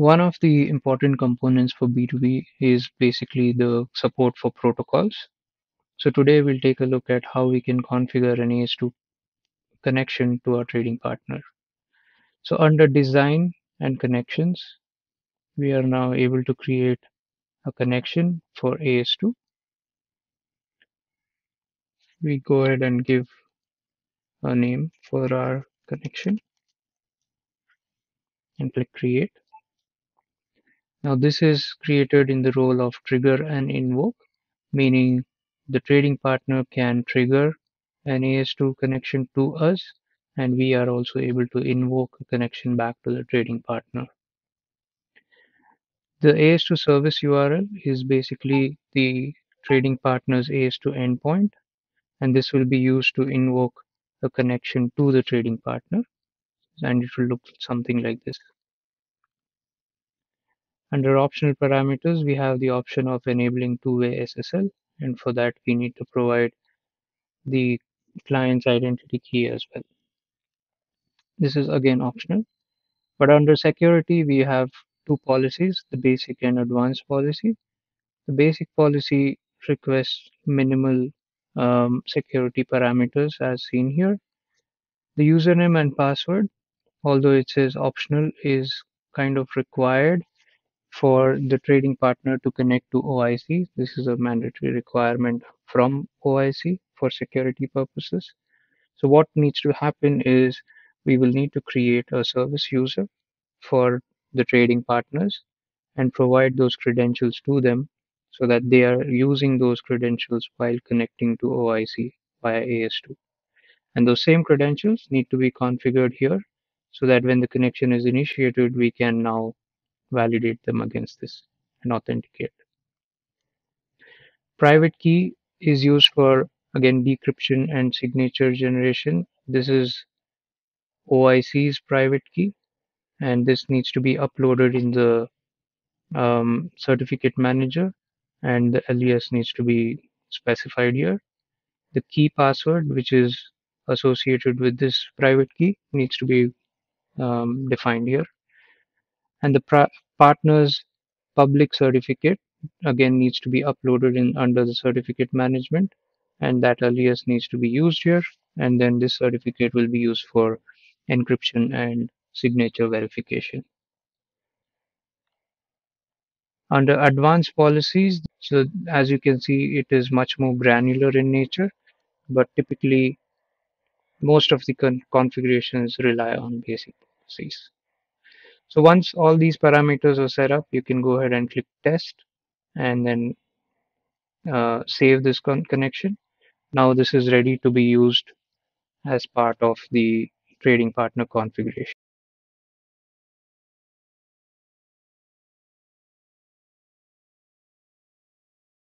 One of the important components for B2B is basically the support for protocols. So today we'll take a look at how we can configure an AS2 connection to our trading partner. So under design and connections, we are now able to create a connection for AS2. We go ahead and give a name for our connection and click create. Now this is created in the role of trigger and invoke, meaning the trading partner can trigger an AS2 connection to us and we are also able to invoke a connection back to the trading partner. The AS2 service URL is basically the trading partner's AS2 endpoint and this will be used to invoke a connection to the trading partner and it will look something like this. Under optional parameters, we have the option of enabling two-way SSL, and for that we need to provide the client's identity key as well. This is again optional, but under security we have two policies, the basic and advanced policy. The basic policy requests minimal um, security parameters as seen here. The username and password, although it says optional, is kind of required for the trading partner to connect to OIC. This is a mandatory requirement from OIC for security purposes. So what needs to happen is we will need to create a service user for the trading partners and provide those credentials to them so that they are using those credentials while connecting to OIC via AS2. And those same credentials need to be configured here so that when the connection is initiated, we can now validate them against this and authenticate. Private key is used for again decryption and signature generation. This is OIC's private key and this needs to be uploaded in the um, certificate manager and the alias needs to be specified here. The key password which is associated with this private key needs to be um, defined here and the partner's public certificate again needs to be uploaded in under the certificate management. And that alias needs to be used here. And then this certificate will be used for encryption and signature verification. Under advanced policies so as you can see it is much more granular in nature. But typically most of the con configurations rely on basic policies so once all these parameters are set up, you can go ahead and click test and then uh, save this con connection. Now this is ready to be used as part of the trading partner configuration.